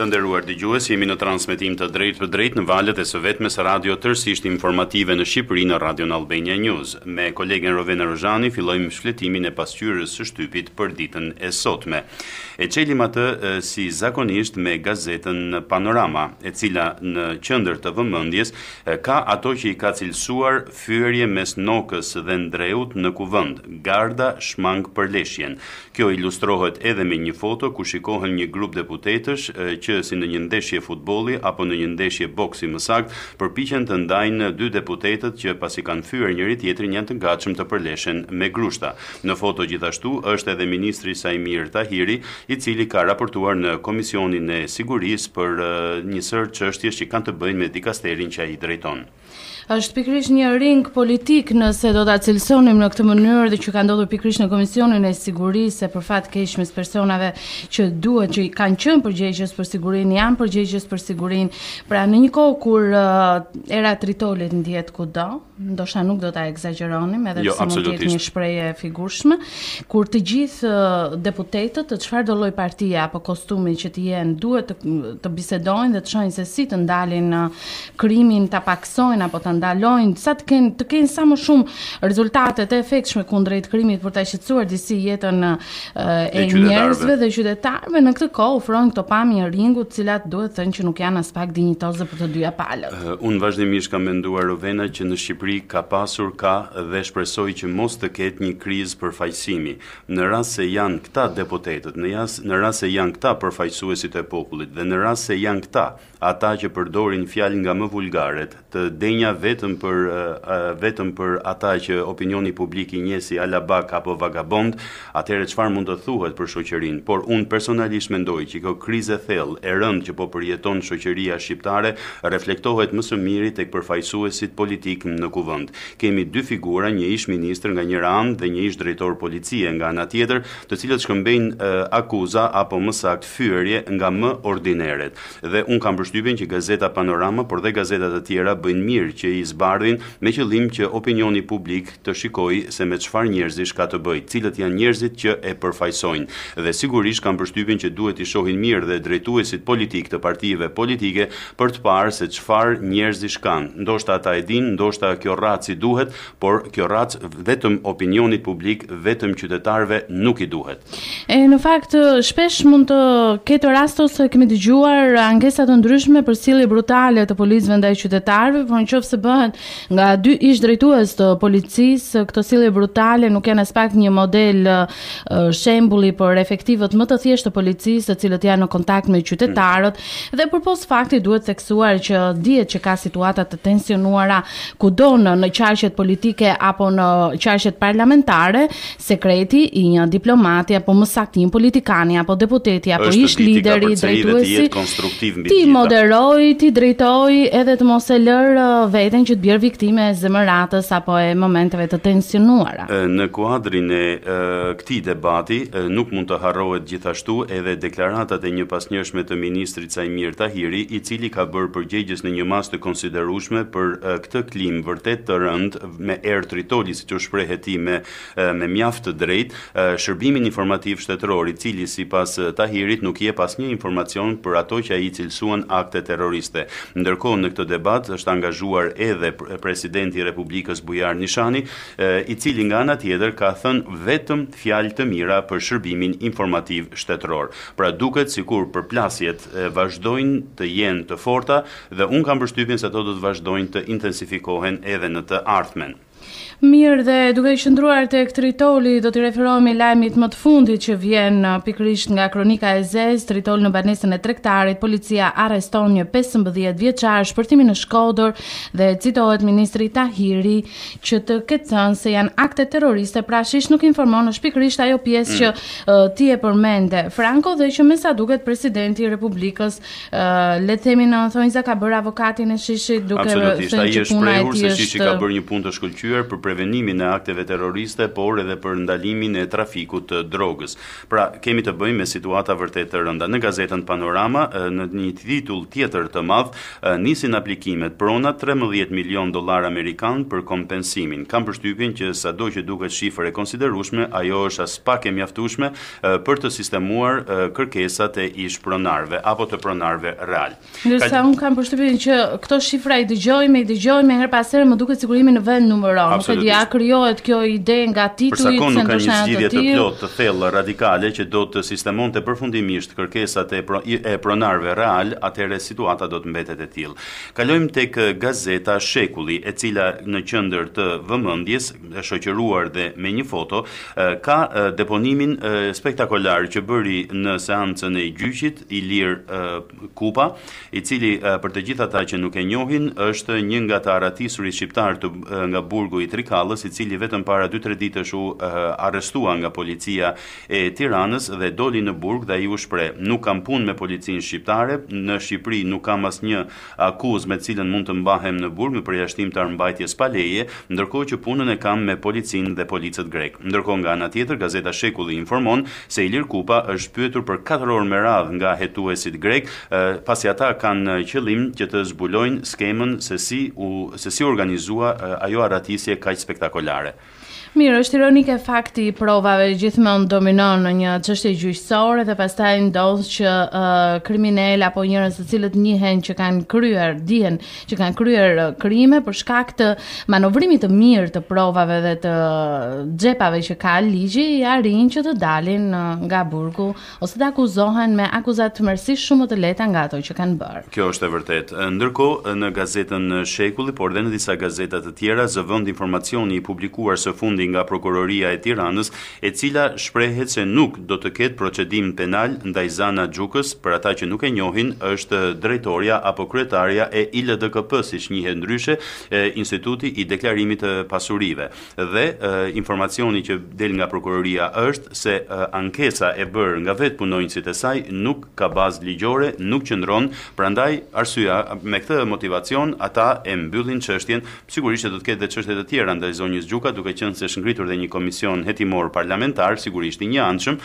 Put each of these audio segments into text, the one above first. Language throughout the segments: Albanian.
Të nderuar dëgjues, jemi në transmetim të drejtpërdrejtë në valët e së vetmes radio tërësisht informative në Shqipëri në Radion Albania News. Me kolegen Rovena Rozhani fillojmë shfletimin e pasqyrës së shtypit për ditën e sotme. E çelim atë si zakonisht me gazetën Panorama, e cila në qendër të vëmendjes ka ato që i ka cilësuar fyerje mes Nokës dhe Ndreut në Kuvend. Garda shmang përleshjen. Kjo ilustrohet edhe me një foto ku shikohen një grup deputetësh që, si në një ndeshje futbolli apo në një ndeshje boksi më saktë, përpiqen të ndajnë dy deputetët që pasi kanë fyer njëri-tjetrin janë të gatshëm të përleshen me grushta. Në foto gjithashtu është edhe ministri Saimir Tahiri, i cili ka raportuar në Komisionin e Sigurisë për një sërë çështjesh që kanë të bëjnë me dikasterin që ai drejton. Është pikërisht një ring politik nëse do ta cilësonim në këtë mënyrë dhe që ka ndodhur pikërisht në Komisionin e Sigurisë e për fat keq mes personave që duhet që kanë qenë përgjegjës për sigurinë, janë përgjegjës për sigurinë. Pra në një kohë kur uh, era e tritolit ndihet kudo, ndoshta nuk do ta ekzagjeronim edhe pse mund të jetë një shprehje e figurshme, kur të gjithë uh, deputetët të çfarëdo lloj partie apo kostumi që të jenë duhet të, të bisedojnë dhe të shohin se si të ndalin uh, krimin ta pakësojnë apo ta ndalojnë, sa të kenë të kenë sa më shumë rezultate të efektshme kundrejt krimit për ta qetësuar disi jetën e, e njerëzve dhe qytetarëve në këtë kohë ofrojnë këto pamje ringu, të cilat duhet thënë që nuk janë aspak dinjitoze për të dyja palët. Uh, unë vazhdimisht kam menduar Rovena që në Shqipëri ka pasur ka dhe shpresoj që mos të ketë një krizë përfaqësimi. Në rast se janë këta deputetët, në rast në rast se janë këta përfaqësuesit e popullit dhe në rast se janë këta Ata që përdorin fjalë nga më vulgaret, të denja vetëm për vetëm për ata që opinioni publik i njeh si alabakë apo vagabondë, atëherë çfarë mund të thuhet për shoqërinë? Por unë personalisht mendoj që kjo krizë e thellë, e rëndë që po përjeton shoqëria shqiptare reflektohet më së miri tek përfaqësuesit politikë në Kuvend. Kemi dy figura, një ish-ministër nga njëra anë dhe një ish-drejtor policie nga ana tjetër, të cilët shkëmbejnë akuza apo më saktë, fyerje nga më ordineret. Dhe unë kam përshtypjen që Gazeta Panorama, por dhe gazeta të tjera bëjnë mirë që i zbardhin me qëllim që opinioni publik të shikojë se me çfarë njerëzish ka të bëjë, cilët janë njerëzit që e përfaqësojnë. Dhe sigurisht kam përshtypjen që duhet t'i shohin mirë dhe drejtuesit politikë të partive politike për të parë se çfarë njerëzish kanë. Ndoshta ata e dinë, ndoshta kjo racë i duhet, por kjo racë vetëm opinionit publik, vetëm qytetarëve nuk i duhet. E në fakt shpesh mund të ketë raste ose kemi dëgjuar ankesa të ndryshme për sjellje brutale të policëve ndaj qytetarëve, por nëse bëhen nga dy ish drejtues të policisë, këto sjellje brutale nuk janë aspak një model shembulli për efektivët më të thjeshtë të policisë, të cilët janë në kontakt me qytetarët dhe përpos faktit duhet theksuar që dihet që ka situata të tensionuara kudo në në qarqet politike apo në qarqet parlamentare, sekreti i një diplomati apo më saktë një politikani apo deputeti apo ish lideri drejtuesi është t'i moderojë, t'i drejtojë edhe të mos e lërë uh, veten që të bjerë viktime e zemëratës apo e momenteve të tensionuara. Në kuadrin e këtij debati, nuk mund të harrohet gjithashtu edhe deklaratat e njëpasnjëshme të ministrit Saimir Tahiri, i cili ka bërë përgjegjës në një masë të konsiderueshme për këtë klimë vërtet të rëndë me erë tritoli, siç u shprehe ti me me mjaft të drejtë, Shërbimin Informativ Shtetëror, i cili sipas Tahirit nuk jep asnjë informacion për ato që ai cilësuan akte terroriste. Ndërkohë në këtë debat është angazhuar edhe Presidenti i Republikës Bujar Nishani, i cili nga ana tjetër ka thënë vetëm fjalë të mira për shërbimin informativ shtetëror. Pra duket sikur përplasjet vazhdojnë të jenë të forta dhe unë kam përshtypjen se ato do të vazhdojnë të intensifikohen edhe në të ardhmen. Mirë dhe duke qëndruar tek tritoli, do t'i referohemi lajmit më të fundit që vjen uh, pikërisht nga kronika e zezë, Tritol në banesën e tregtarit, policia arreston një 15 vjeçar shpërthimi në Shkodër dhe citohet ministri Tahiri uh, Që të ketë thënë se janë akte terroriste, pra SHISH nuk informon është pikërisht ajo pjesë që mm. ti e përmende. Franko dhe që me sa duket presidenti i Republikës, le të themi në thonjza ka bërë avokatin e SHISH-it duke Absolutisht, ai është shprehur se SHISH-i ka bërë një punë të shkëlqyer për prevenimin e akteve terroriste, por edhe për ndalimin e trafikut të drogës. Pra, kemi të bëjmë me situata vërtet të rënda. Në gazetën Panorama, në një titull tjetër të madh, nisin aplikimet, prona 13 milionë dollarë amerikanë për kompensimin. Kam përshtypjen që sado që duket shifër e konsiderueshme, ajo është aspak e mjaftueshme për të sistemuar kërkesat e ish-pronarëve apo të pronarëve real. Ndërsa unë kam përshtypjen që këto shifra i dëgjojmë, i dëgjojmë herë pas here, më duket sikur jemi në vendnumëro. Nuk e di, a krijohet kjo ide nga titulli i centrit të tij? Për sa kohë nuk ka një zgjidhje të plotë, të thellë, radikale që do të sistemonte përfundimisht kërkesat e e pronarëve real, atëherë situata do të mbetet e tillë. Kalojmë tek gazeta Shekulli, e cila në qendër të vëmendjes, e shoqëruar dhe me një foto, ka deponimin spektakolar që bëri në seancën e gjyqit Ilir Kupa, i cili për të gjithë ata që nuk e njohin, është një nga të arratisurit shqiptarë nga burgu i Trikallës, i cili vetëm para dy-tre ditësh u arrestua nga policia e Tiranës dhe doli në burg dhe ai u shpreh, Nuk kam punë me policinë shqiptare, në Shqipëri nuk kam asnjë akuzë me të cilën mund të mbahem në burg me përjashtim të armëmbajtjes pa leje, ndërkohë që punën e kam me policinë dhe policët grekë. Ndërkohë nga ana tjetër, Gazeta Shekulli informon se Ilir Kupa është pyetur për katër orë me radhë nga hetuesit grekë, pasi ata kanë qëllim që të zbulojnë skemën se si u se si u organizua ajo arratisje kaq spektakolare. Mirë, është ironike fakti i provave gjithmonë dominon në një çështje gjyqësore dhe pastaj ndodh që uh, kriminelë apo njerëz të cilët njihen që kanë kryer, dihen që kanë kryer uh, krime për shkak të manovrimit të mirë të provave dhe të xhepave që ka ligji, arrijnë që të dalin uh, nga burgu ose të akuzohen me akuza tmerrësisht shumë më të lehta nga ato që kanë bërë. Kjo është e vërtetë. Ndërkohë, në gazetën Shekulli, por dhe në disa gazeta të tjera, zë vend informacioni i publikuar së fundi nga Prokuroria e Tiranës, e cila shprehet se nuk do të ketë procedim penal ndaj Zana Xhukës, për ata që nuk e njohin, është drejtorja apo kryetarja e ILDKP, siç njihet ndryshe, Instituti i Deklarimit të Pasurive. Dhe informacioni që del nga prokuroria është se ankesa e bërë nga vetë punonjësit e saj nuk ka bazë ligjore, nuk qëndron, prandaj arsyeja, me këtë motivacion ata e mbyllin çështjen Sigurisht që do të ketë dhe çështje të tjera ndaj zonjës Xhuka, duke qenë se është ngritur dhe një komision hetimor parlamentar, sigurisht i njëanshëm,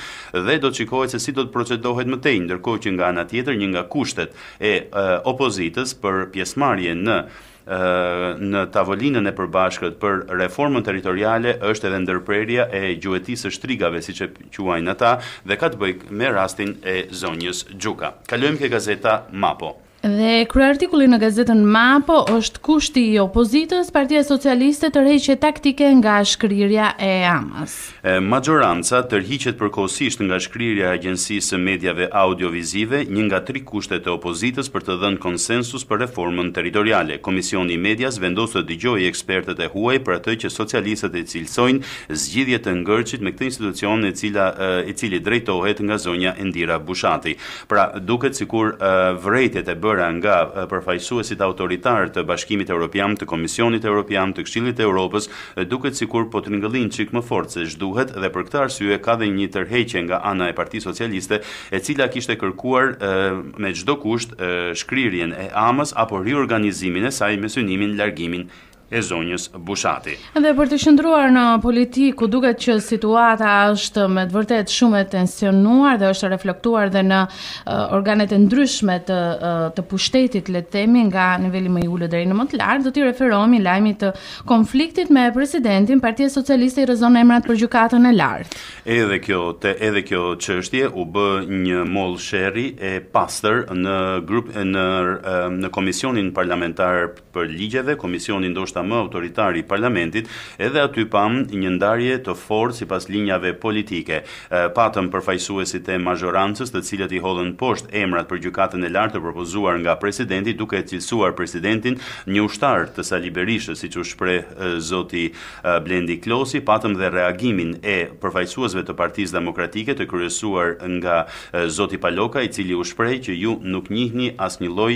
dhe do të shikohet se si do të procedohet më tej, ndërkohë që nga ana tjetër një nga kushtet e opozitës për pjesëmarrje në në tavolinën e përbashkët për reformën territoriale është edhe ndërprerja e gjuetisë së shtrigave, siç e quajnë ata, dhe ka të bëjë me rastin e zonjës Xhuka. Kalojmë ke gazeta Mapo. Dhe kryeartikulli në gazetën Mapo është kushti i opozitës, Partia Socialiste tërheqje taktike nga shkrirja e AMA-s. E, maxhoranca tërhiqet përkohësisht nga shkrirja e Agjensisë së Mediave Audiovizive, një nga tri kushtet e opozitës për të dhënë konsensus për reformën territoriale. Komisioni i Medias vendos të dëgjojë ekspertët e huaj për atë që socialistët e cilësojnë zgjidhje të ngërçit me këtë institucion e cila, e cili drejtohet nga zonja Endira Bushati. Pra, duket sikur vërejtjet e bëra nga përfaqësuesit autoritarë të Bashkimit Europian, të Komisionit Europian, të Këshillit të Europës, duket sikur po tringëllijnë çik më fort se ç'duhet dhe për këtë arsye ka dhe një tërheqje nga ana e Partisë Socialiste, e cila kishte kërkuar me çdo kusht shkrirjen e AMA-s apo riorganizimin e saj me synimin largimin e zonjës Bushati. Dhe për të qëndruar në politikë, ku duket që situata është me të vërtetë shumë e tensionuar dhe është reflektuar dhe në uh, organet e ndryshme të uh, të pushtetit, le të themi, nga niveli më i ulët deri në më të lartë, do t'i referohemi lajmit të konfliktit me presidentin Partia Socialiste i rrëzon emrat për gjykatën e lartë. Edhe kjo, te, edhe kjo çështje u bë një mollë sherri e pastër në grup në në komisionin parlamentar të ligjeve, komisioni ndoshta më autoritar i Parlamentit, edhe aty pamë një ndarje të fortë sipas linjave politike. Patëm përfaqësuesit e mazhorancës të cilët i hodhën poshtë emrat për Gjykatën e Lartë të propozuar nga presidenti duke e cilësuar presidentin një ushtar të Sali Berishës, siç u shpreh zoti Blendi Klosi, patëm dhe reagimin e përfaqësuesve të Partisë Demokratike të kryesuar nga Zoti Paloka, i cili u shpreh që ju nuk njihni asnjë lloj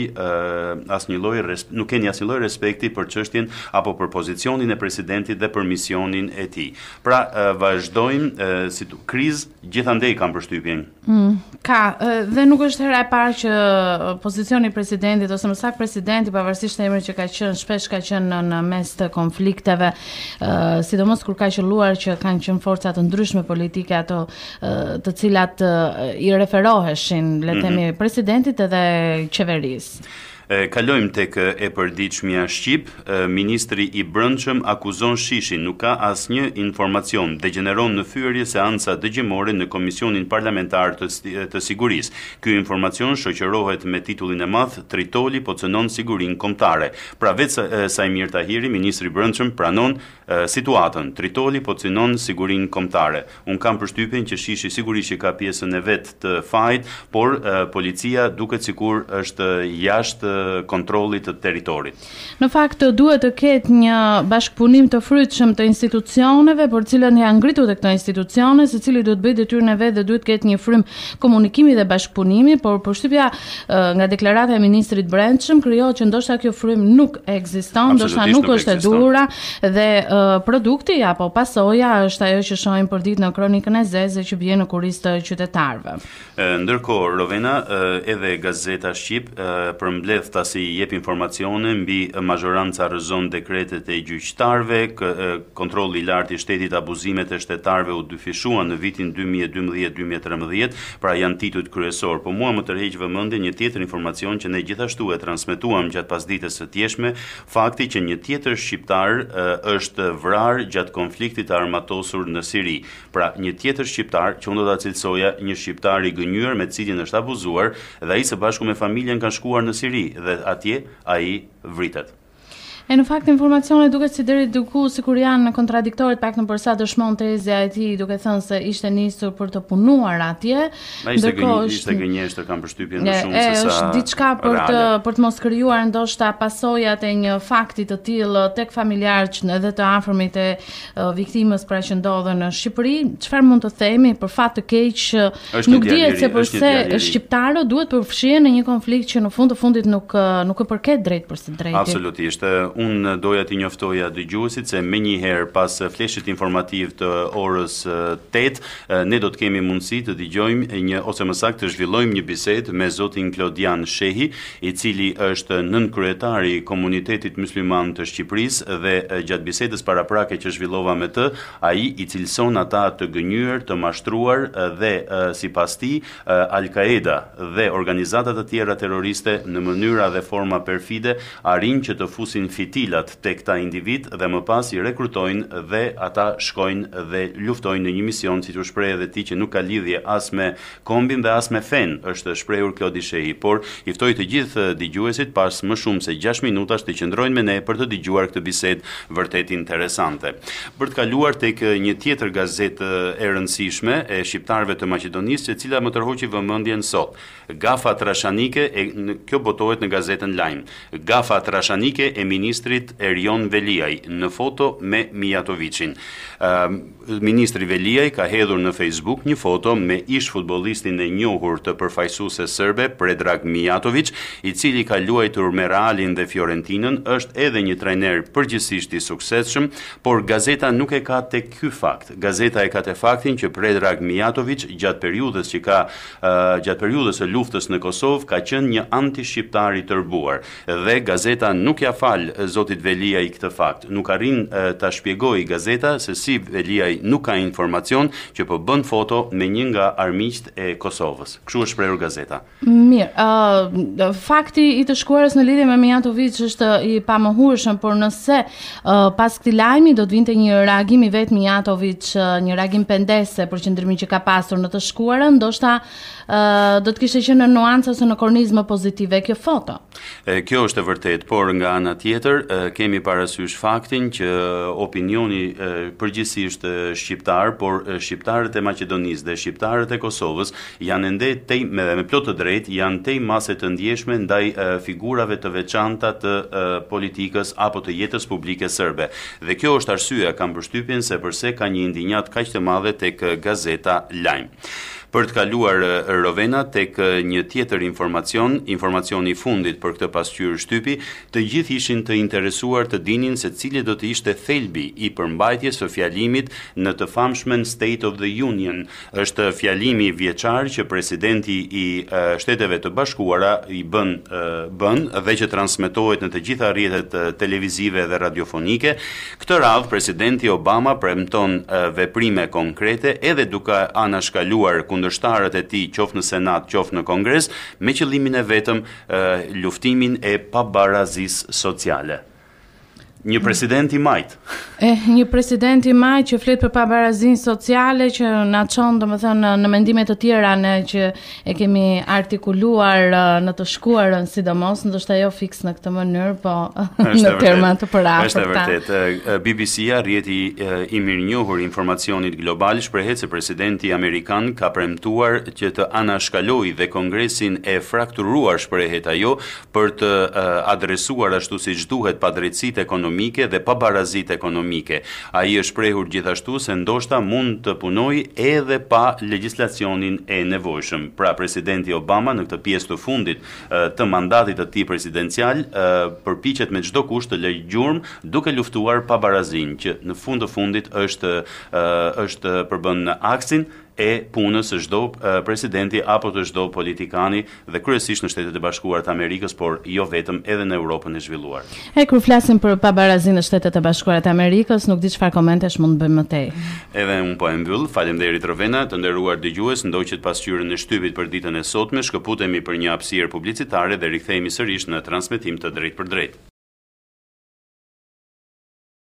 asnjë lloj nuk keni asnjë lloj respekti për çështjen apo për pozicionin e presidentit dhe për misionin e tij. Pra vazhdojmë si krizë gjithandej kam përshtypjen. Mm, ka dhe nuk është hera e parë që pozicioni i presidentit ose më saktë presidenti pavarësisht emrit që ka qenë shpesh ka qenë në mes të konflikteve, sidomos kur ka qelluar që kanë qenë forca të ndryshme politike ato të cilat i referoheshin, le të themi, presidentit edhe qeverisë. Kalojmë tek e përditshmja shqip, ministri i Brendshëm akuzon Shishin, nuk ka asnjë informacion, degjeneron në fyerje seanca dëgjimore në Komisionin Parlamentar të, të Sigurisë. Ky informacion shoqërohet me titullin e madh Tritoli po cenon sigurinë kombëtare. Pra vetë Saimir Tahiri, ministri i Brendshëm, pranon situatën, Tritoli po cenon sigurinë kombëtare. Unë kam përshtypjen që Shishi sigurisht që ka pjesën e vet të fajit, por policia duket sikur është jashtë kontrollit të territorit. Në fakt duhet të ketë një bashkëpunim të frytshëm të institucioneve, për të cilën janë ngritur dhe këto institucione, secili duhet të bëjë detyrën e vet dhe duhet të ketë një frymë komunikimi dhe bashkëpunimi, por përshtypja nga deklarata e ministrit të brendshëm krijohet që ndoshta kjo frymë nuk Ekziston, ndoshta nuk është e duhura dhe uh, produkti apo pasoja është ajo që shohim përditë në kronikën e zezë që bie në kurriz të qytetarëve. Ndërkohë Rovena edhe gazeta Shqip përmbledhtasi jep informacione mbi mazhoranca rrëzon dekretet e gjyqtarëve, kontrolli i lartë i shtetit abuzimet e shtetarëve u dyfishuan në vitin 2012-2013, Pra janë titujt kryesorë, po mua më tërheq vëmendjen një tjetër informacion që ne gjithashtu e transmetuam gjatë pasdites së djeshme, fakti që një tjetër shqiptar është vrarë gjatë konfliktit të armatosur në Siri. Pra, një tjetër shqiptar, që unë do ta cilësoja një shqiptar i gënjyer me të cilin është abuzuar dhe ai së bashku me familjen kanë shkuar në Siri dhe atje ai vritet. E në fakt informacionet duket si deri diku sikur janë kontradiktore të paktën për sa dëshmon tezja e tij duke thënë se ishte nisur për të punuar atje. Ndërkohë ishte gënjeshtër, ishte gënjeshtër kam përshtypjen më shumë se sa. Është diçka për të për të mos krijuar ndoshta pasojat e një fakti të tillë tek familjarët edhe të afërmit e viktimës pra që ndodhen në Shqipëri. Çfarë mund të themi për fat të keq Nuk dihet se përse shqiptarët duhet të përfshihen në një konflikt që në fund të fundit nuk nuk i përket drejt për së drejti. Absolutisht. Unë doja t'i njoftoja dëgjuesit se menjëherë pas fleshit informativ të orës 8, ne do të kemi mundësi të dëgjojmë një ose më saktë të zhvillojmë një bisedë me zotin Klodian Shehi, i cili është nënkryetari i komunitetit mysliman të Shqipërisë dhe gjatë bisedës paraprake që zhvillova me të, Ai i cilëson ata të gënjyer, të mashtruar dhe, sipas tij, Al-Kaeda dhe organizata të tjera terroriste në mënyra dhe forma perfide arrijnë që të fusin fitilat te këta individë dhe më pas i rekrutojnë dhe ata shkojnë dhe luftojnë në një mision, siç u shpreh edhe ti, që nuk ka lidhje as me kombin dhe as me fenë, është shprehur Klodi Shehi, por i ftoj të gjithë dëgjuesit pas më shumë se gjashtë minutash të qëndrojnë me ne për të dëgjuar këtë bisedë vërtet interesante. Për të kaluar tek një tjetër gazetë e rëndësishme e shqiptarëve të Maqedonisë, e cila më tërhoqi vëmendjen sot. Gafa trashanike e kjo botohet në gazetën Lajm. Gafa trashanike e ministrit Erion Veliaj, në foto me Mijatoviçin. Ministri Veliaj ka hedhur në Facebook një foto me ish-futbollistin e njohur të përfaqësueses serbe, Predrag Mijatovic, i cili ka luajtur me Realin dhe Fiorentinën, është edhe një trajner përgjithësisht i suksesshëm, por gazeta nuk e ka te ky fakt. Gazeta e ka te fakti që Predrag Mijatovic gjatë periudhës që ka gjatë periudhës së luftës në Kosovë ka qenë një antishqiptar i tërbuar. Dhe gazeta nuk ia fal zotit Veliaj këtë fakt, nuk arrin ta shpjegojë gazeta se si Veliaj nuk ka informacion që po bën foto me një nga armiqtë e Kosovës. Kështu është shprehur gazeta. Mirë, ë fakti i të shkuarës në lidhje me Mijatovic është i pamohueshëm, por nëse ë pas këtij lajmi do të vinte një reagim i vetë Mijatovic, një reagim pendese për qëndrimin që ka pasur në të shkuarën, ndoshta do të kishte qenë në nuancë ose në kornizë më pozitive kjo foto. E, kjo është e vërtetë, por nga ana tjetër e, kemi parasysh faktin që opinioni e, përgjithësisht e, shqiptar, por e, shqiptarët e Maqedonisë dhe shqiptarët e Kosovës janë ende tej me, me plot të drejtë janë tej mase të ndjeshme ndaj e, figurave të veçanta të e, politikës apo të jetës publike serbe. Dhe kjo është arsyeja kam përshtypjen se përse ka një indinjatë kaq të madhe tek gazeta Lajm. Për të kaluar Rovena tek një tjetër informacion, informacioni i fundit për këtë pasqyrë shtypi, të gjithë ishin të interesuar të dinin se cili do të ishte thelbi i përmbajtjes së fjalimit në të famshmen State of the Union, është fjalimi vjeçar që presidenti i Shteteve të Bashkuara i bën bën dhe që transmetohet në të gjitha rrjetet televizive dhe radiofonike, Këtë radhë Presidenti Obama premton veprime konkrete edhe duke anashkaluar kundërshtarët e tij qoftë në Senat qoftë në Kongres me qëllimin e vetëm luftimin e pabarazisë sociale. Një president i majtë. Eh, një president i majtë që flet për pabarazinë sociale që na çon domethënë në mendime të tjera në që e kemi artikuluar uh, në të shkuarën sidomos, ndoshta jo fiks në këtë mënyrë, po në terma të përafërta. Është e vërtetë. Uh, BBC-ja, rrjeti uh, i mirënjohur i informacionit global, shprehet se presidenti amerikan ka premtuar që të anashkalojë dhe kongresin e frakturuar, shprehet ajo, për të adresuar ashtu siç duhet padrejtësitë ekonomike dhe pabarazitë ekonomike. Ai është shprehur gjithashtu se ndoshta mund të punojë edhe pa legjislacionin e nevojshëm. Pra Presidenti Obama në këtë pjesë të fundit të mandatit të tij presidencial përpiqet me çdo kusht të lërë gjurmë duke luftuar pabarazinë që në fund të fundit është është përbën aksin e punës së çdo presidenti apo të çdo politikani dhe kryesisht në Shtetet e Bashkuara të Amerikës, por jo vetëm edhe në Europën e zhvilluar. E kur flasim për pabarazinë në Shtetet e Bashkuara të Amerikës, nuk di çfarë komentesh mund të bëjmë më tej. Edhe unë po e mbyll. Faleminderit Rovena, të nderuar dëgjues, ndoqët pasqyrën e shtypit për ditën e sotme, shkëputemi për një hapësirë publicitare dhe rikthehemi sërish në transmetim të drejtpërdrejtë.